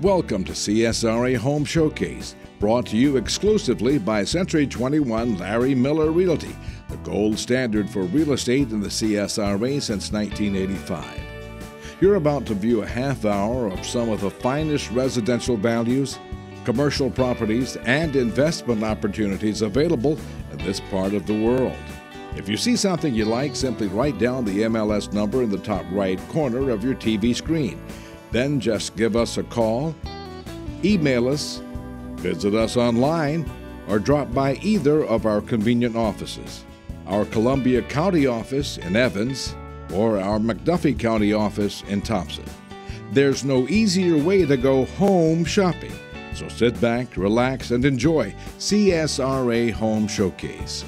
Welcome to CSRA Home Showcase, brought to you exclusively by Century 21 Larry Miller Realty, the gold standard for real estate in the CSRA since 1985. You're about to view a half hour of some of the finest residential values, commercial properties, and investment opportunities available in this part of the world. If you see something you like, simply write down the MLS number in the top right corner of your TV screen. Then just give us a call, email us, visit us online, or drop by either of our convenient offices our Columbia County office in Evans or our McDuffie County office in Thomson. There's no easier way to go home shopping. So sit back, relax, and enjoy CSRA Home Showcase.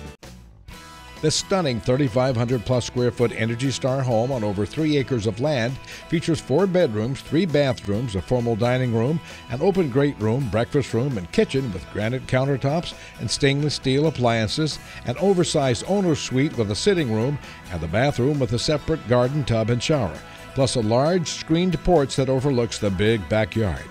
This stunning 3,500 plus square foot Energy Star home on over three acres of land features four bedrooms, three bathrooms, a formal dining room, an open great room, breakfast room, and kitchen with granite countertops and stainless steel appliances, an oversized owner's suite with a sitting room, and the bathroom with a separate garden tub and shower, plus a large screened porch that overlooks the big backyard.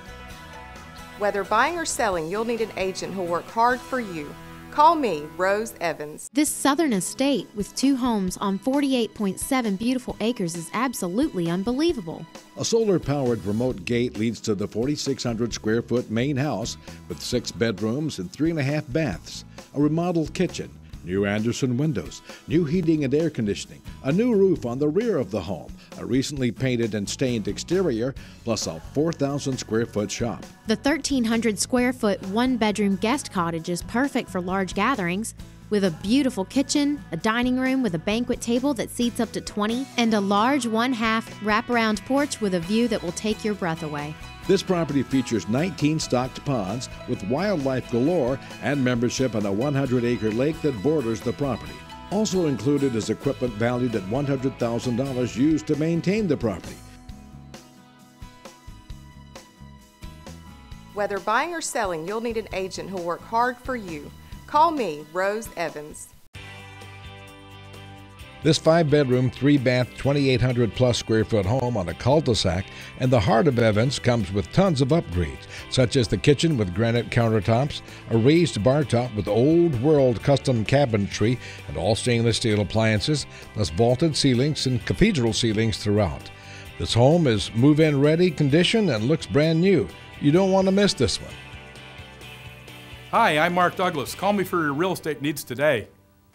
Whether buying or selling, you'll need an agent who'll work hard for you. Call me, Rose Evans. This southern estate with two homes on 48.7 beautiful acres is absolutely unbelievable. A solar powered remote gate leads to the 4,600 square foot main house with six bedrooms and three and a half baths, a remodeled kitchen new Andersen windows, new heating and air conditioning, a new roof on the rear of the home, a recently painted and stained exterior, plus a 4,000 square foot shop. The 1,300 square foot one bedroom guest cottage is perfect for large gatherings. With a beautiful kitchen, a dining room with a banquet table that seats up to 20, and a large one half wraparound porch with a view that will take your breath away. This property features 19 stocked ponds with wildlife galore and membership on a 100 acre lake that borders the property. Also included is equipment valued at $100,000 used to maintain the property. Whether buying or selling, you'll need an agent who'll work hard for you. Call me, Rose Evans. This five bedroom, three bath, 2,800 plus square foot home on a cul de sac in the heart of Evans comes with tons of upgrades, such as the kitchen with granite countertops, a raised bar top with old world custom cabinetry and all stainless steel appliances, plus vaulted ceilings and cathedral ceilings throughout. This home is move in ready condition and looks brand new. You don't want to miss this one. Hi, I'm Mark Douglas. Call me for your real estate needs today.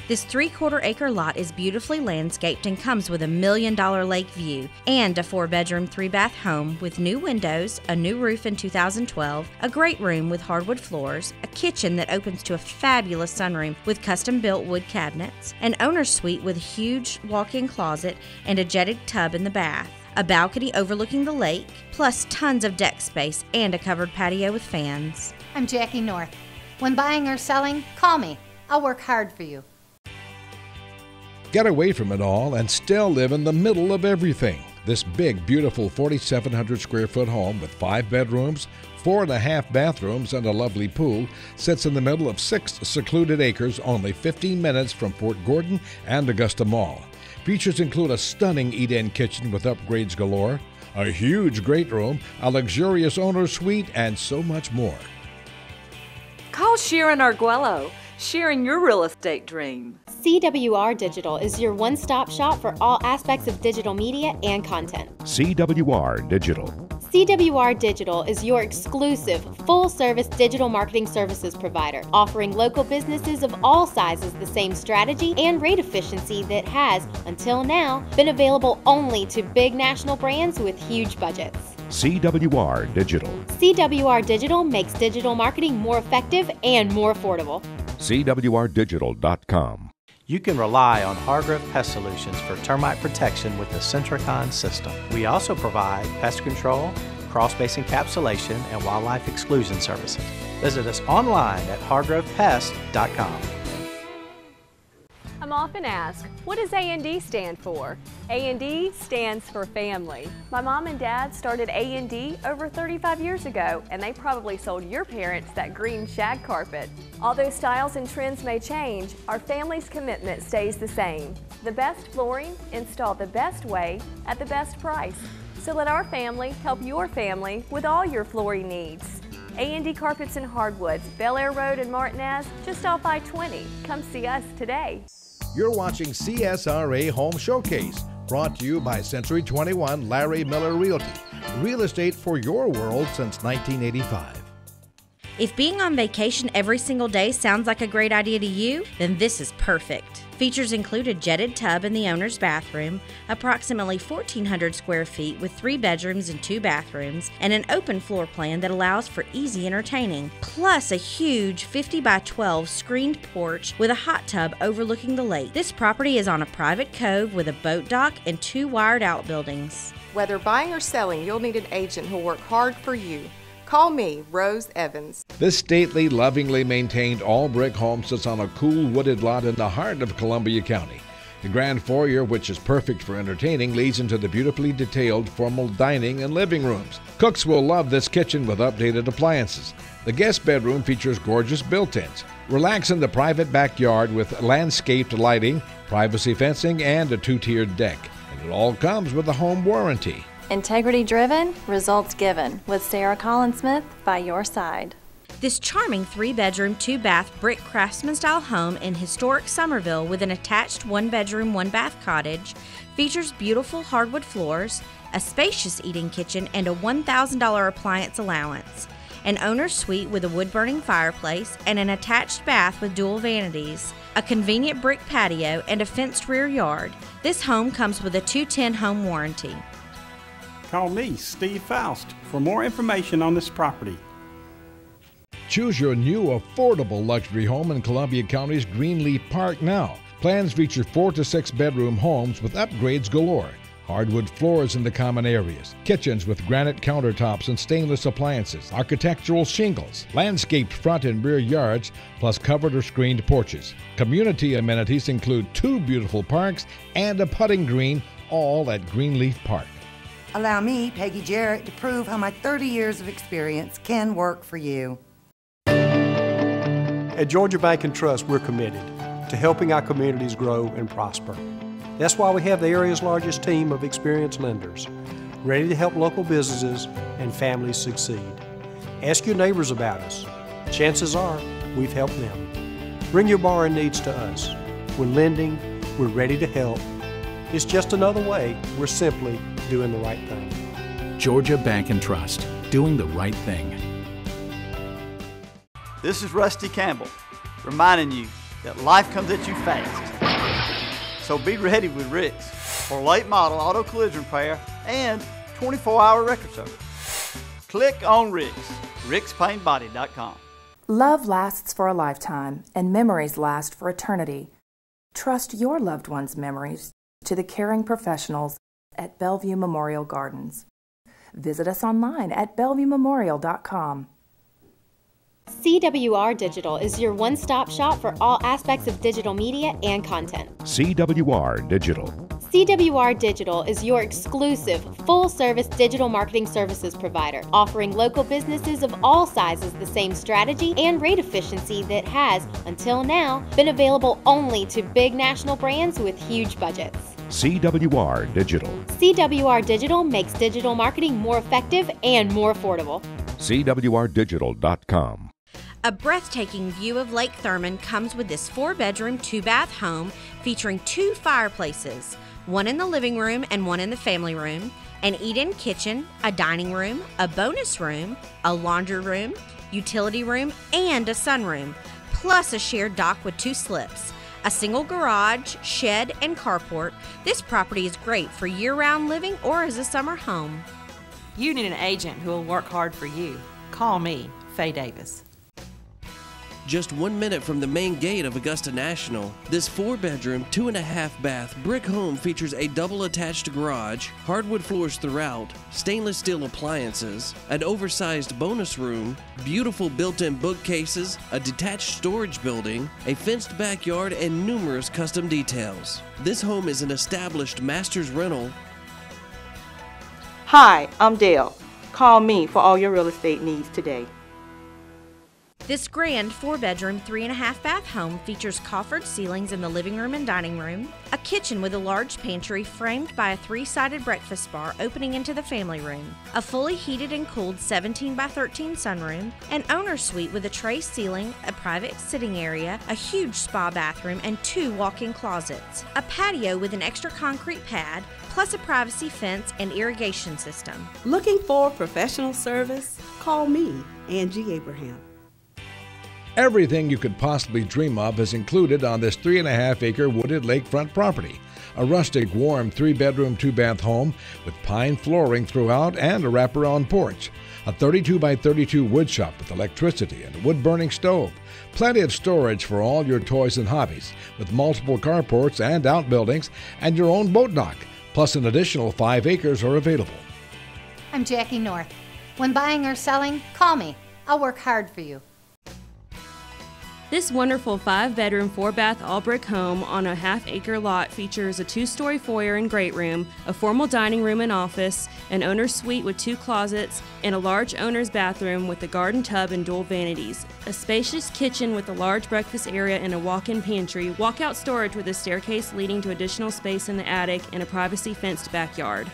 This three quarter acre lot is beautifully landscaped and comes with a million dollar lake view and a four bedroom, three bath home with new windows, a new roof in 2012, a great room with hardwood floors, a kitchen that opens to a fabulous sunroom with custom built wood cabinets, an owner's suite with a huge walk in closet and a jetted tub in the bath a balcony overlooking the lake, plus tons of deck space and a covered patio with fans. I'm Jackie North. When buying or selling, call me. I'll work hard for you. Get away from it all and still live in the middle of everything. This big, beautiful 4,700 square foot home with five bedrooms, four and a half bathrooms, and a lovely pool sits in the middle of six secluded acres, only 15 minutes from Fort Gordon and Augusta Mall. Features include a stunning eat in kitchen with upgrades galore, a huge great room, a luxurious owner's suite, and so much more. Call Sharon Arguello sharing your real estate dream. CWR Digital is your one stop shop for all aspects of digital media and content. CWR Digital. CWR Digital is your exclusive full service digital marketing services provider, offering local businesses of all sizes the same strategy and rate efficiency that has, until now, been available only to big national brands with huge budgets. CWR Digital. CWR Digital makes digital marketing more effective and more affordable. CWRdigital.com. You can rely on Hargrove Pest Solutions for termite protection with the Sentricon system. We also provide pest control, crawl encapsulation, and wildlife exclusion services. Visit us online at hargrovepest.com. I'm often asked, what does A&D stand for? A&D stands for family. My mom and dad started A&D over 35 years ago, and they probably sold your parents that green shag carpet. Although styles and trends may change, our family's commitment stays the same. The best flooring installed the best way at the best price. So let our family help your family with all your flooring needs. A&D Carpets and Hardwoods, Bel Air Road and Martinez, just off I-20. Come see us today. You're watching CSRA Home Showcase, brought to you by Century 21 Larry Miller Realty. Real estate for your world since 1985. If being on vacation every single day sounds like a great idea to you, then this is perfect. Features include a jetted tub in the owner's bathroom, approximately 1,400 square feet with three bedrooms and two bathrooms, and an open floor plan that allows for easy entertaining, plus a huge 50 by 12 screened porch with a hot tub overlooking the lake. This property is on a private cove with a boat dock and two wired outbuildings. Whether buying or selling, you'll need an agent who'll work hard for you. Call me, Rose Evans. This stately, lovingly maintained all brick home sits on a cool wooded lot in the heart of Columbia County. The grand foyer, which is perfect for entertaining, leads into the beautifully detailed formal dining and living rooms. Cooks will love this kitchen with updated appliances. The guest bedroom features gorgeous built ins. Relax in the private backyard with landscaped lighting, privacy fencing, and a two tiered deck. And it all comes with a home warranty. Integrity driven, results given, with Sarah Collins Smith by your side. This charming three bedroom, two bath brick craftsman style home in historic Summerville with an attached one bedroom, one bath cottage features beautiful hardwood floors, a spacious eating kitchen, and a $1,000 appliance allowance. An owner's suite with a wood burning fireplace and an attached bath with dual vanities, a convenient brick patio, and a fenced rear yard. This home comes with a 210 home warranty. Call me, Steve Faust, for more information on this property. Choose your new affordable luxury home in Columbia County's Greenleaf Park now. Plans feature four to six bedroom homes with upgrades galore. Hardwood floors in the common areas, kitchens with granite countertops and stainless appliances, architectural shingles, landscaped front and rear yards, plus covered or screened porches. Community amenities include two beautiful parks and a putting green, all at Greenleaf Park. Allow me, Peggy Jarrett, to prove how my 30 years of experience can work for you. At Georgia Bank and Trust, we're committed to helping our communities grow and prosper. That's why we have the area's largest team of experienced lenders, ready to help local businesses and families succeed. Ask your neighbors about us. Chances are we've helped them. Bring your borrowing needs to us. We're lending, we're ready to help. It's just another way we're simply doing the right thing. Georgia Bank and Trust, doing the right thing. This is Rusty Campbell, reminding you that life comes at you fast. So be ready with Rick's for late model auto collision repair and 24 hour wrecker service. Click on Rick's, rickspaintbody.com. Love lasts for a lifetime, and memories last for eternity. Trust your loved ones' memories to the caring professionals at Bellevue Memorial Gardens. Visit us online at bellevuememorial.com. CWR Digital is your one stop shop for all aspects of digital media and content. CWR Digital. CWR Digital is your exclusive full service digital marketing services provider, offering local businesses of all sizes the same strategy and rate efficiency that has, until now, been available only to big national brands with huge budgets. CWR Digital. CWR Digital makes digital marketing more effective and more affordable. CWRdigital.com. A breathtaking view of Lake Thurmond comes with this four bedroom, two bath home featuring two fireplaces, one in the living room and one in the family room, an eat in kitchen, a dining room, a bonus room, a laundry room, utility room, and a sunroom, plus a shared dock with two slips. A single garage, shed, and carport, this property is great for year round living or as a summer home. You need an agent who will work hard for you. Call me, Faye Davis. Just one minute from the main gate of Augusta National, this four bedroom, two and a half bath brick home features a double attached garage, hardwood floors throughout, stainless steel appliances, an oversized bonus room, beautiful built in bookcases, a detached storage building, a fenced backyard, and numerous custom details. This home is an established master's rental. Hi, I'm Dale. Call me for all your real estate needs today. This grand four bedroom, three and a half bath home features coffered ceilings in the living room and dining room, a kitchen with a large pantry framed by a three sided breakfast bar opening into the family room, a fully heated and cooled 17 by 13 sunroom, an owner's suite with a tray ceiling, a private sitting area, a huge spa bathroom, and two walk in closets, a patio with an extra concrete pad, plus a privacy fence and irrigation system. Looking for professional service? Call me, Angie Abraham. Everything you could possibly dream of is included on this three and a half acre wooded lakefront property. A rustic, warm three bedroom, two bath home with pine flooring throughout and a wraparound porch. A 32 by 32 wood shop with electricity and a wood burning stove. Plenty of storage for all your toys and hobbies, with multiple carports and outbuildings, and your own boat dock. Plus, an additional five acres are available. I'm Jackie North. When buying or selling, call me. I'll work hard for you. This wonderful five bedroom, four bath, all brick home on a half acre lot features a two story foyer and great room, a formal dining room and office, an owner's suite with two closets, and a large owner's bathroom with a garden tub and dual vanities, a spacious kitchen with a large breakfast area and a walk in pantry, walkout storage with a staircase leading to additional space in the attic, and a privacy fenced backyard.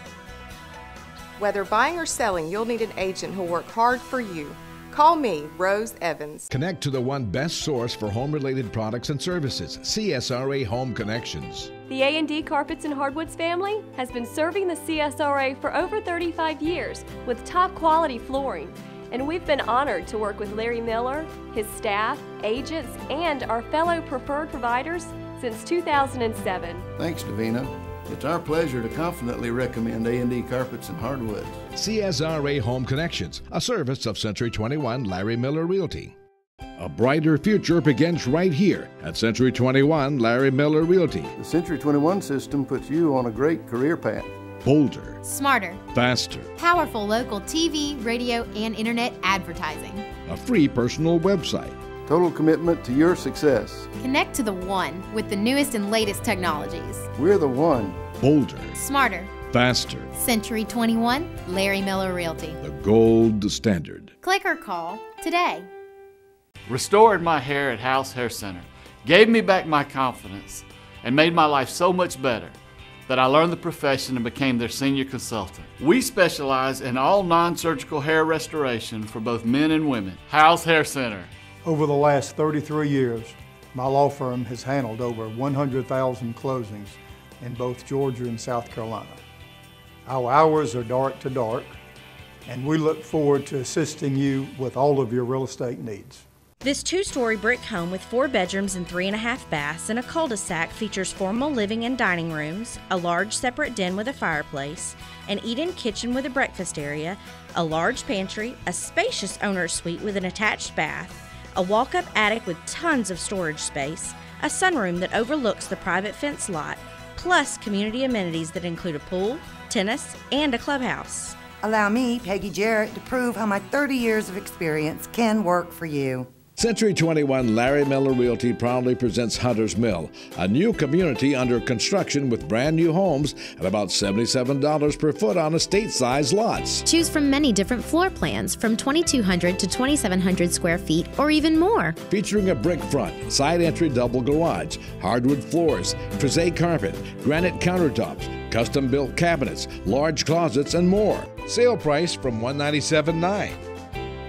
Whether buying or selling, you'll need an agent who'll work hard for you. Call me, Rose Evans. Connect to the one best source for home related products and services CSRA Home Connections. The A&D Carpets and Hardwoods family has been serving the CSRA for over 35 years with top quality flooring. And we've been honored to work with Larry Miller, his staff, agents, and our fellow preferred providers since 2007. Thanks, Davina. It's our pleasure to confidently recommend A&D Carpets and Hardwoods. CSRA Home Connections, a service of Century 21 Larry Miller Realty. A brighter future begins right here at Century 21 Larry Miller Realty. The Century 21 system puts you on a great career path. Bolder, Smarter, faster, powerful local TV, radio, and internet advertising. a free personal website. Total commitment to your success. Connect to the one with the newest and latest technologies. We're the one. Bolder, Smarter, faster, Century 21, Larry Miller Realty. the gold standard. Click or call today. restored my hair at House Hair Center, gave me back my confidence, and made my life so much better that I learned the profession and became their senior consultant. We specialize in all non surgical hair restoration for both men and women. House Hair Center. Over the last 33 years, my law firm has handled over 100,000 closings in both Georgia and South Carolina. Our hours are dark to dark, and we look forward to assisting you with all of your real estate needs. This two story brick home with four bedrooms and three and a half baths and a cul de sac features formal living and dining rooms, a large separate den with a fireplace, an eat in kitchen with a breakfast area, a large pantry, a spacious owner's suite with an attached bath, a walk up attic with tons of storage space, a sunroom that overlooks the private fence lot, plus community amenities that include a pool, tennis, and a clubhouse. Allow me, Peggy Jarrett, to prove how my 30 years of experience can work for you. Century 21 Larry Miller Realty proudly presents Hunter's Mill, a new community under construction with brand new homes at about $77 per foot on estate size lots. Choose from many different floor plans from 2,200 to 2,700 square feet or even more. Featuring a brick front, side entry double garage, hardwood floors, frieze carpet, granite countertops, custom built cabinets, large closets, and more. Sale price from $197.9.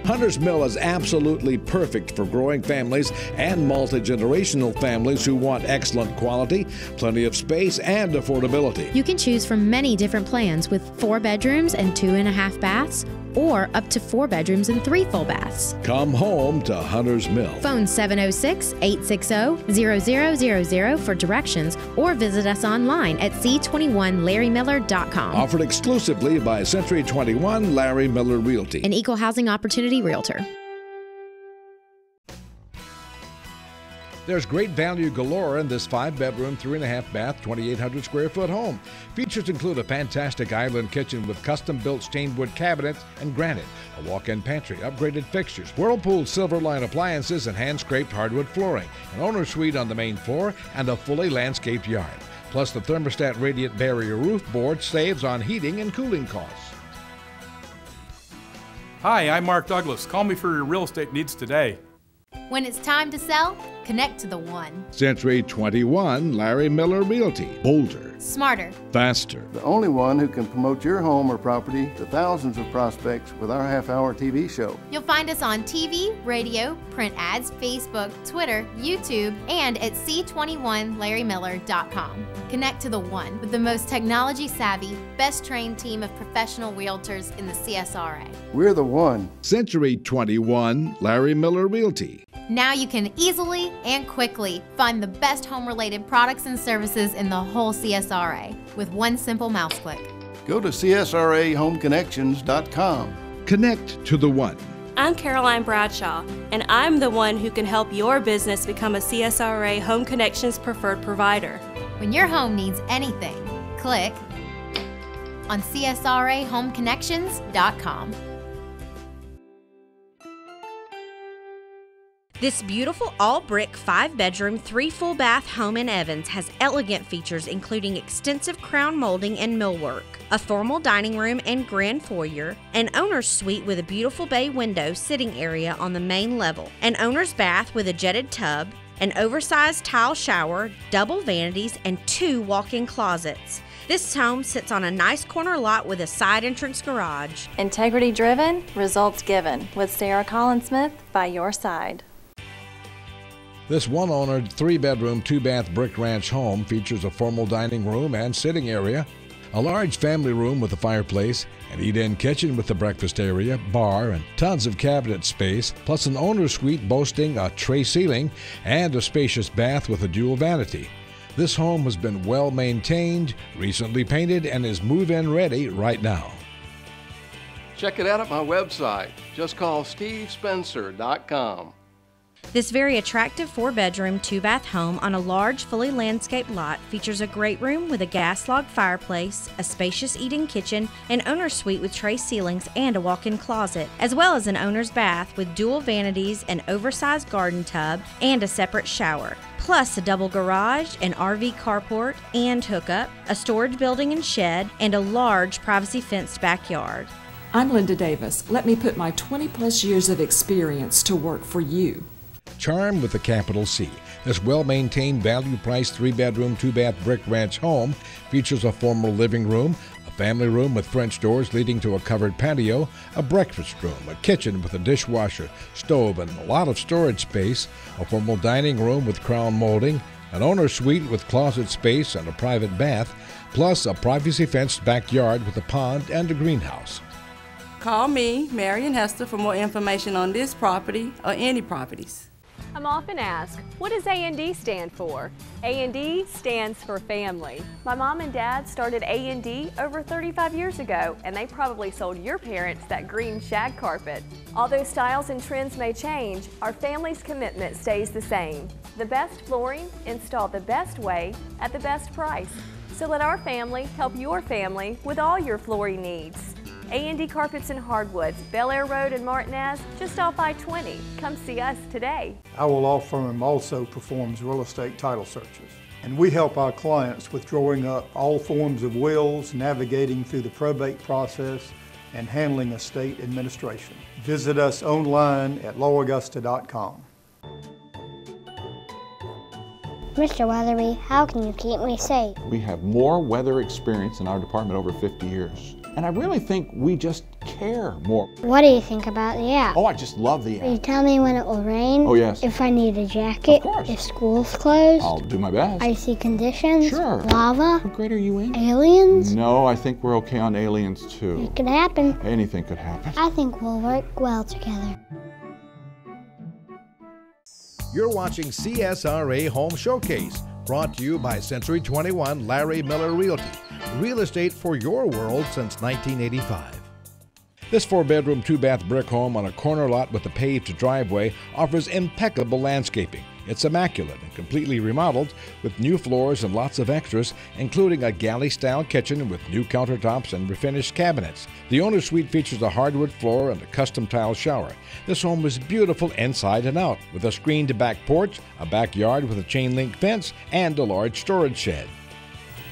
Hunter's Mill is absolutely perfect for growing families and multi generational families who want excellent quality, plenty of space, and affordability. You can choose from many different plans with four bedrooms and two and a half baths, or up to four bedrooms and three full baths. Come home to Hunter's Mill. Phone 706 860 0000 for directions or visit us online at c21larrymiller.com. Offered exclusively by Century 21 Larry Miller Realty. An equal housing opportunity realtor. There's great value galore in this five bedroom, three and a half bath, 2,800 square foot home. Features include a fantastic island kitchen with custom built stained wood cabinets and granite, a walk in pantry, upgraded fixtures, Whirlpool silver line appliances, and hand scraped hardwood flooring, an owner suite on the main floor, and a fully landscaped yard. Plus, the thermostat radiant barrier roof board saves on heating and cooling costs. Hi, I'm Mark Douglas. Call me for your real estate needs today. When it's time to sell, connect to the one. Century 21 Larry Miller Realty. Bolder, Smarter. faster. The only one who can promote your home or property to thousands of prospects with our half hour TV show. You'll find us on TV, radio, print ads, Facebook, Twitter, YouTube, and at c21larrymiller.com. Connect to the one with the most technology savvy, best trained team of professional realtors in the CSRA. We're the one. Century 21 Larry Miller Realty. Now you can easily and quickly find the best home related products and services in the whole CSRA with one simple mouse click. Go to CSRAHomeConnections.com. Connect to the one. I'm Caroline Bradshaw, and I'm the one who can help your business become a CSRA Home Connections preferred provider. When your home needs anything, click on CSRAHomeConnections.com. This beautiful all brick, five bedroom, three full bath home in Evans has elegant features including extensive crown molding and millwork, a formal dining room and grand foyer, an owner's suite with a beautiful bay window sitting area on the main level, an owner's bath with a jetted tub, an oversized tile shower, double vanities, and two walk in closets. This home sits on a nice corner lot with a side entrance garage. Integrity driven, results given with Sarah Collins Smith by your side. This one owner, three bedroom, two bath brick ranch home features a formal dining room and sitting area, a large family room with a fireplace, an eat in kitchen with a breakfast area, bar, and tons of cabinet space, plus an owner's suite boasting a tray ceiling and a spacious bath with a dual vanity. This home has been well maintained, recently painted, and is move in ready right now. Check it out at my website. Just call stevespencer.com. This very attractive four bedroom, two bath home on a large, fully landscaped lot features a great room with a gas log fireplace, a spacious eat-in kitchen, an owner's suite with tray ceilings and a walk in closet, as well as an owner's bath with dual vanities, an oversized garden tub, and a separate shower. Plus, a double garage, an RV carport and hookup, a storage building and shed, and a large privacy fenced backyard. I'm Linda Davis. Let me put my 20 plus years of experience to work for you. Charm with a capital C. This well maintained, value priced three bedroom, two bath brick ranch home features a formal living room, a family room with French doors leading to a covered patio, a breakfast room, a kitchen with a dishwasher, stove, and a lot of storage space, a formal dining room with crown molding, an owner's suite with closet space and a private bath, plus a privacy fenced backyard with a pond and a greenhouse. Call me, Marion Hester, for more information on this property or any properties. I'm often asked, what does A&D stand for? A&D stands for family. My mom and dad started A&D over 35 years ago, and they probably sold your parents that green shag carpet. Although styles and trends may change, our family's commitment stays the same. The best flooring installed the best way at the best price. So let our family help your family with all your flooring needs. A&D Carpets and Hardwoods, Bel Air Road in Martinez, just off I-20. Come see us today. Our law firm also performs real estate title searches. And we help our clients with drawing up all forms of wills, navigating through the probate process, and handling estate administration. Visit us online at lawaugusta.com. Mr. Weatherby, how can you keep me safe? We have more weather experience in our department over 50 years. And I really think we just care more. What do you think about the app? Oh, I just love the Will you tell me when it will rain? Oh, yes. If I need a jacket? Of course. If school's closed? I'll do my best. Icy conditions? Sure. Lava? What grade are you in? Aliens? No, I think we're okay on aliens too. It could happen. Anything could happen. I think we'll work well together. You're watching CSRA Home Showcase, brought to you by Century 21 Larry Miller Realty, real estate for your world since 1985. This four bedroom, two bath brick home on a corner lot with a paved driveway offers impeccable landscaping. It's immaculate and completely remodeled with new floors and lots of extras, including a galley style kitchen with new countertops and refinished cabinets. The owner's suite features a hardwood floor and a custom tile shower. This home is beautiful inside and out with a screened back porch, a backyard with a chain link fence, and a large storage shed.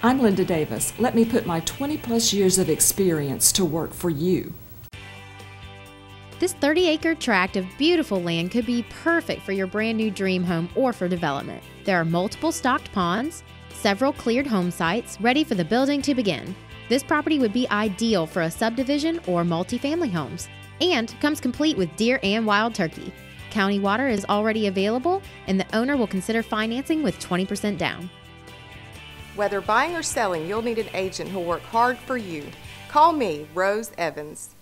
I'm Linda Davis. Let me put my 20 plus years of experience to work for you. This 30 acre tract of beautiful land could be perfect for your brand new dream home or for development. There are multiple stocked ponds, several cleared home sites ready for the building to begin. This property would be ideal for a subdivision or multifamily homes and comes complete with deer and wild turkey. County water is already available and the owner will consider financing with 20% down. Whether buying or selling, you'll need an agent who'll work hard for you. Call me, Rose Evans.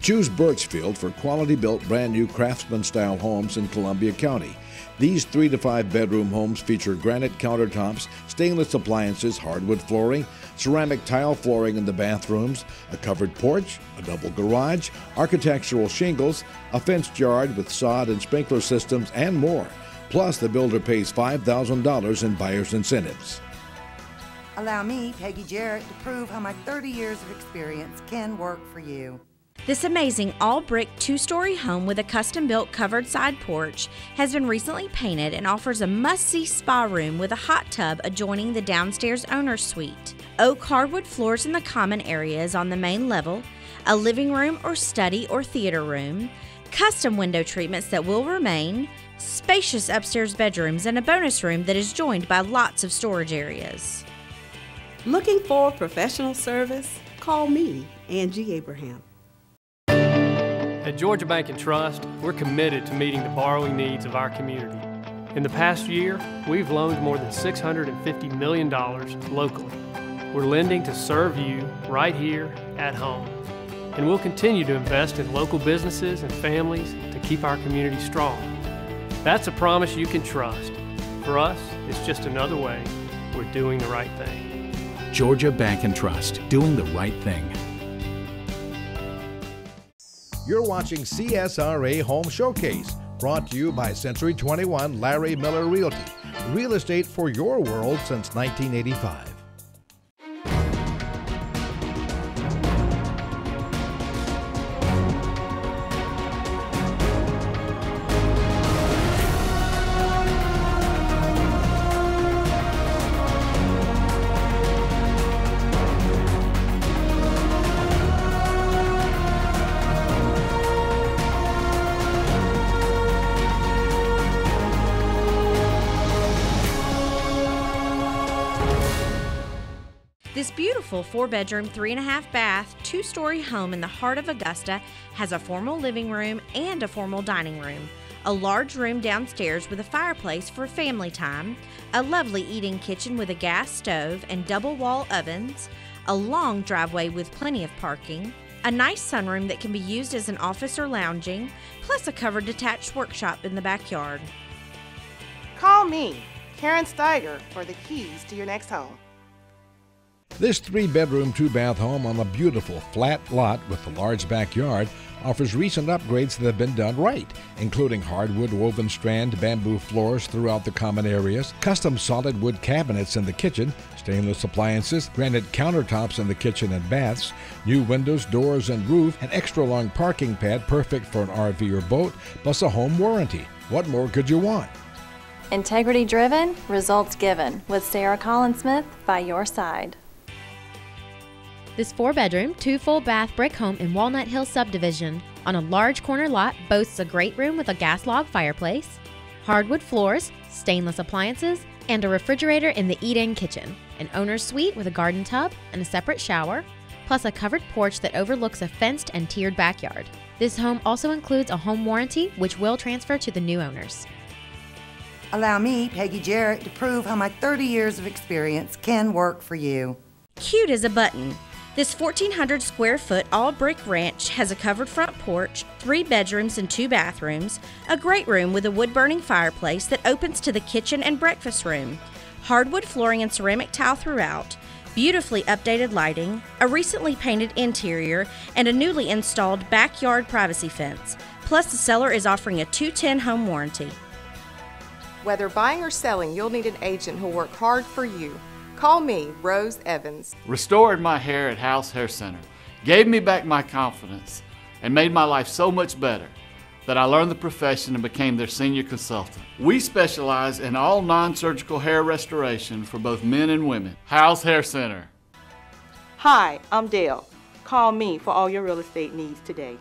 Choose Birchfield for quality built brand new craftsman style homes in Columbia County. These three to five bedroom homes feature granite countertops, stainless appliances, hardwood flooring, ceramic tile flooring in the bathrooms, a covered porch, a double garage, architectural shingles, a fenced yard with sod and sprinkler systems, and more. Plus, the builder pays $5,000 in buyer's incentives. Allow me, Peggy Jarrett, to prove how my 30 years of experience can work for you. This amazing all brick two story home with a custom built covered side porch has been recently painted and offers a must see spa room with a hot tub adjoining the downstairs owner's suite. Oak hardwood floors in the common areas on the main level, a living room or study or theater room, custom window treatments that will remain, spacious upstairs bedrooms, and a bonus room that is joined by lots of storage areas. Looking for professional service? Call me, Angie Abraham. At Georgia Bank and Trust, we're committed to meeting the borrowing needs of our community. In the past year, we've loaned more than $650 million locally. We're lending to serve you right here at home. And we'll continue to invest in local businesses and families to keep our community strong. That's a promise you can trust. For us, it's just another way we're doing the right thing. Georgia Bank and Trust, doing the right thing. You're watching CSRA Home Showcase, brought to you by Century 21 Larry Miller Realty. Real estate for your world since 1985. Beautiful four bedroom, three and a half bath, two story home in the heart of Augusta has a formal living room and a formal dining room, a large room downstairs with a fireplace for family time, a lovely eating kitchen with a gas stove and double wall ovens, a long driveway with plenty of parking, a nice sunroom that can be used as an office or lounging, plus a covered detached workshop in the backyard. Call me, Karen Steiger, for the keys to your next home. This three bedroom, two bath home on a beautiful flat lot with a large backyard offers recent upgrades that have been done right, including hardwood woven strand bamboo floors throughout the common areas, custom solid wood cabinets in the kitchen, stainless appliances, granite countertops in the kitchen and baths, new windows, doors, and roof, an extra long parking pad perfect for an RV or boat, plus a home warranty. What more could you want? Integrity driven, results given with Sarah Collins Smith by your side. This four bedroom, two full bath brick home in Walnut Hill subdivision on a large corner lot boasts a great room with a gas log fireplace, hardwood floors, stainless appliances, and a refrigerator in the eat in kitchen, an owner's suite with a garden tub and a separate shower, plus a covered porch that overlooks a fenced and tiered backyard. This home also includes a home warranty, which will transfer to the new owners. Allow me, Peggy Jarrett, to prove how my 30 years of experience can work for you. Cute as a button. This 1,400 square foot all brick ranch has a covered front porch, three bedrooms and two bathrooms, a great room with a wood burning fireplace that opens to the kitchen and breakfast room, hardwood flooring and ceramic tile throughout, beautifully updated lighting, a recently painted interior, and a newly installed backyard privacy fence. Plus, the seller is offering a 210 home warranty. Whether buying or selling, you'll need an agent who'll work hard for you. Call me, Rose Evans. Restored my hair at House Hair Center, gave me back my confidence, and made my life so much better that I learned the profession and became their senior consultant. We specialize in all non surgical hair restoration for both men and women. House Hair Center. Hi, I'm Dale. Call me for all your real estate needs today.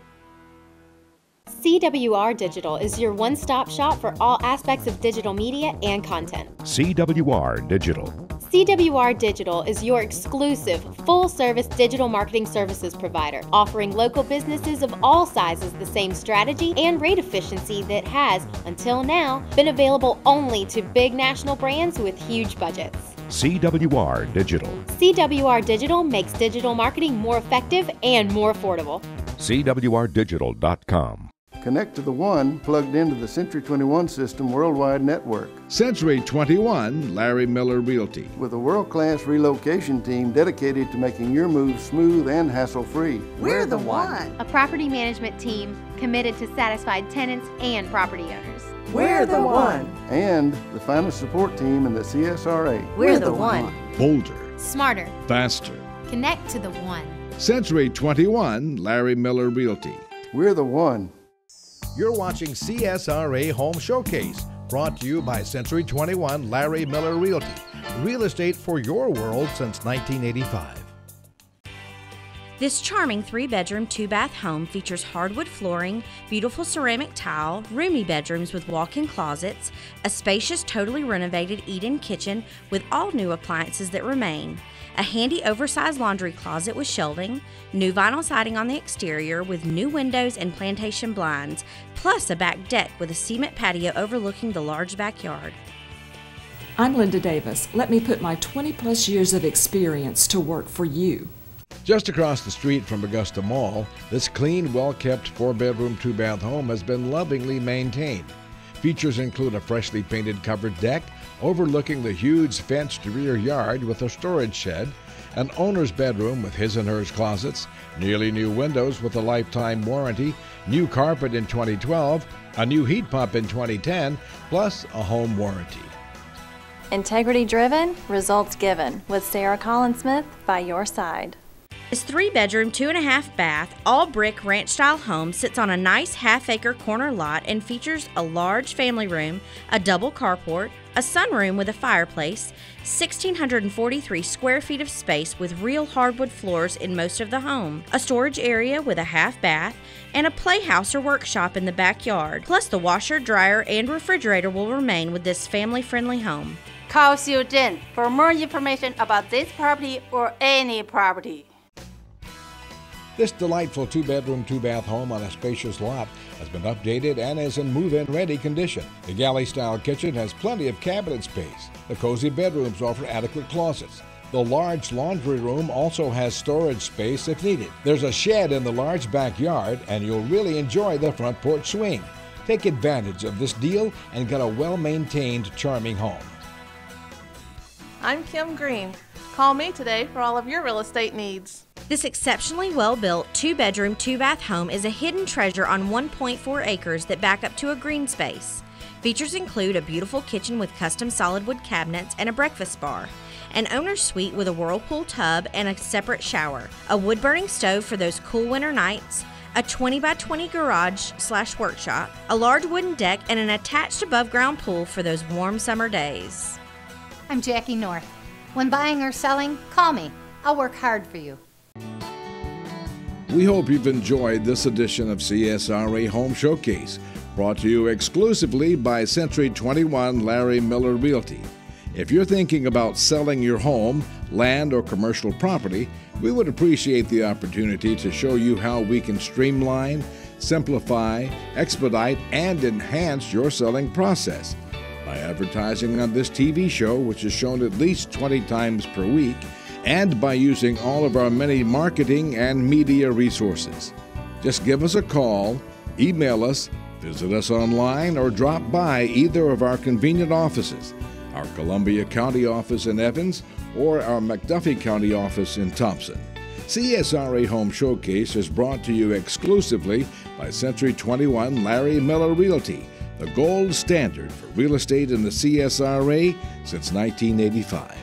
CWR Digital is your one stop shop for all aspects of digital media and content. CWR Digital. CWR Digital is your exclusive full service digital marketing services provider, offering local businesses of all sizes the same strategy and rate efficiency that has, until now, been available only to big national brands with huge budgets. CWR Digital. CWR Digital makes digital marketing more effective and more affordable. CWRdigital.com. Connect to the one plugged into the Century 21 System worldwide network. Century 21 Larry Miller Realty. With a world class relocation team dedicated to making your move smooth and hassle free. We're the one. A property management team committed to satisfied tenants and property owners. We're the one. And the finest support team in the CSRA. We're the one. Bolder. Smarter. Faster. Connect to the one. Century 21 Larry Miller Realty. We're the one. You're watching CSRA Home Showcase, brought to you by Century 21 Larry Miller Realty. Real estate for your world since 1985. This charming three bedroom, two bath home features hardwood flooring, beautiful ceramic tile, roomy bedrooms with walk in closets, a spacious, totally renovated eat in kitchen with all new appliances that remain, a handy oversized laundry closet with shelving, new vinyl siding on the exterior with new windows and plantation blinds, plus a back deck with a cement patio overlooking the large backyard. I'm Linda Davis. Let me put my 20 plus years of experience to work for you. Just across the street from Augusta Mall, this clean, well kept four bedroom, two bath home has been lovingly maintained. Features include a freshly painted covered deck overlooking the huge fenced rear yard with a storage shed, an owner's bedroom with his and hers closets, nearly new windows with a lifetime warranty, new carpet in 2012, a new heat pump in 2010, plus a home warranty. Integrity driven, results given with Sarah Collins Smith by your side. This three bedroom, two and a half bath, all brick ranch style home sits on a nice half acre corner lot and features a large family room, a double carport, a sunroom with a fireplace, 1,643 square feet of space with real hardwood floors in most of the home, a storage area with a half bath, and a playhouse or workshop in the backyard. Plus, the washer, dryer, and refrigerator will remain with this family friendly home. Call Sue Jin for more information about this property or any property. This delightful two bedroom, two bath home on a spacious lot has been updated and is in move in ready condition. The galley style kitchen has plenty of cabinet space. The cozy bedrooms offer adequate closets. The large laundry room also has storage space if needed. There's a shed in the large backyard, and you'll really enjoy the front porch swing. Take advantage of this deal and get a well maintained, charming home. I'm Kim Green. Call me today for all of your real estate needs. This exceptionally well built two bedroom, two bath home is a hidden treasure on 1.4 acres that back up to a green space. Features include a beautiful kitchen with custom solid wood cabinets and a breakfast bar, an owner's suite with a whirlpool tub and a separate shower, a wood burning stove for those cool winter nights, a 20 by 20 garage slash workshop, a large wooden deck, and an attached above ground pool for those warm summer days. I'm Jackie North. When buying or selling, call me. I'll work hard for you. We hope you've enjoyed this edition of CSRA Home Showcase, brought to you exclusively by Century 21 Larry Miller Realty. If you're thinking about selling your home, land, or commercial property, we would appreciate the opportunity to show you how we can streamline, simplify, expedite, and enhance your selling process. By advertising on this TV show, which is shown at least 20 times per week, and by using all of our many marketing and media resources. Just give us a call, email us, visit us online, or drop by either of our convenient offices our Columbia County office in Evans or our McDuffie County office in Thomson. CSRA Home Showcase is brought to you exclusively by Century 21 Larry Miller Realty, the gold standard for real estate in the CSRA since 1985.